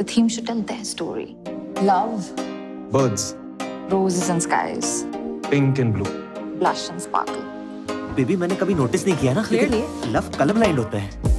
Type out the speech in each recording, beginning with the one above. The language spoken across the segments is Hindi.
The theme should tell their story. Love, Birds, roses and skies, pink and blue. blush and sparkle. Baby मैंने कभी नोटिस नहीं किया ना Clearly. लव कलर ब्लाइंड होता है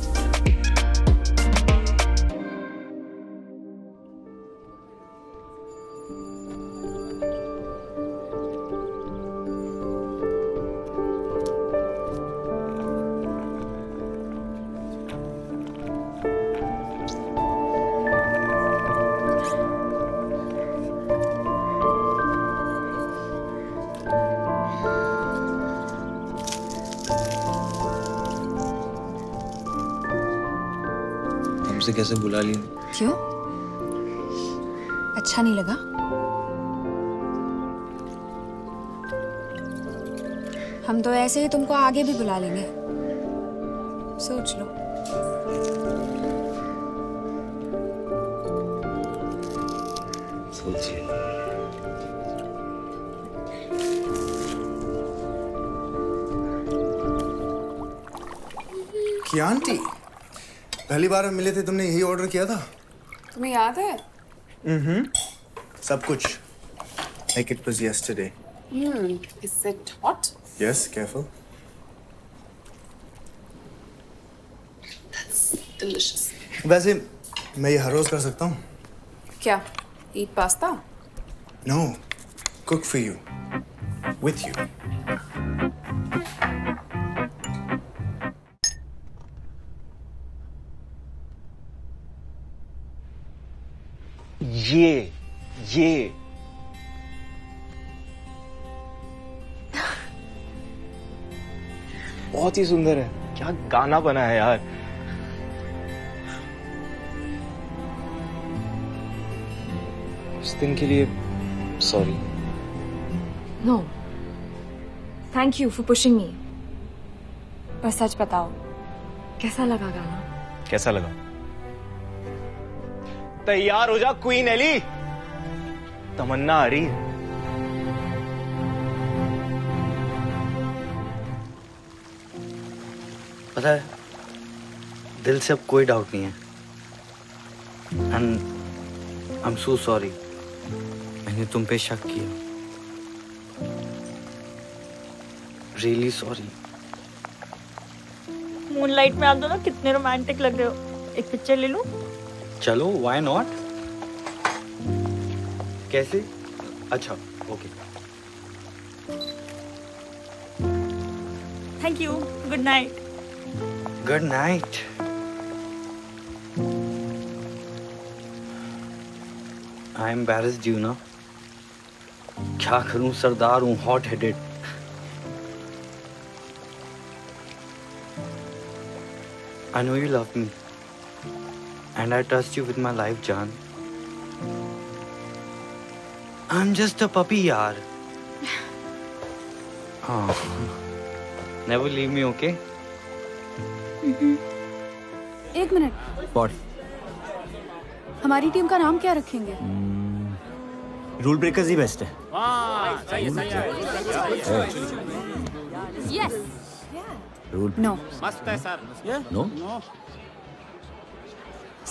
हमसे कैसे बुला ली? क्यों? अच्छा नहीं लगा। हम तो ऐसे ही तुमको आगे भी बुला लेंगे। सोच लो। सोचिए। कि आंटी? पहली बार हम मिले थे तुमने यही ऑर्डर किया था? तुम्हें याद है? हम्म सब कुछ। Like it was yesterday is it hot yes careful delicious वैसे मैं ये हर रोज कर सकता हूँ? क्या? Eat pasta no cook for you with you ये ये। बहुत ही सुंदर है। क्या गाना बना है यार। उस दिन के लिए sorry no thank you for pushing me बस सच बताओ कैसा लगा गाना? कैसा लगा? तैयार हो जा क्वीन एली तमन्ना आ रही है। पता है, दिल से अब कोई डाउट नहीं है। And I am so sorry मैंने तुम पे शक किया। रियली सॉरी मूनलाइट में आप दोनों कितने रोमांटिक लग रहे हो? एक पिक्चर ले लूँ? चलो व्हाई नॉट कैसे? अच्छा okay thank you good night good night I am embarrassed you ना क्या करूँ? सरदार हूँ hot headed I know you love me. And I trust you with my life, Jan. I'm just a puppy, yaar. Oh. Never leave me, okay? एक मिनट What? हमारी टीम का नाम क्या रखेंगे रूल ब्रेकर्स ही बेस्ट है यस रूल नो मस्त है sir no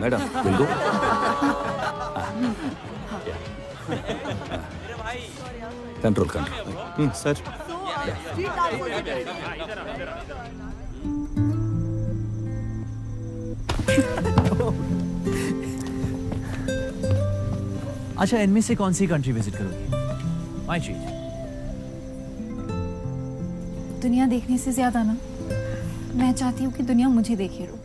Do. Control, control. Hmm, sir. अच्छा इनमें से कौन सी कंट्री विज़िट करोगी माई चीज़ दुनिया देखने से ज़्यादा ना मैं चाहती हूँ कि दुनिया मुझे देखे रो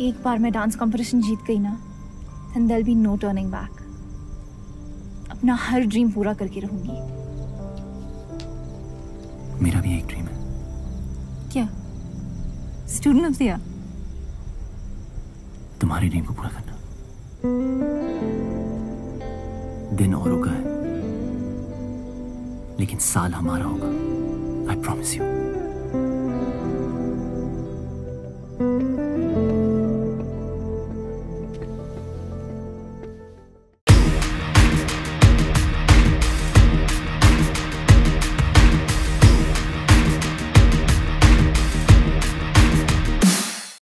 एक बार मैं डांस कॉम्पिटिशन जीत गई ना देन देल बी नो टर्निंग बैक अपना हर ड्रीम पूरा करके रहूँगी। मेरा भी एक ड्रीम है। क्या? स्टूडेंट ऑफ़ दिया तुम्हारी ड्रीम को पूरा करना। दिन और का है लेकिन साल हमारा होगा। I promise you